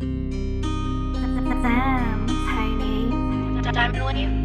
Sam, Tiny. Diamond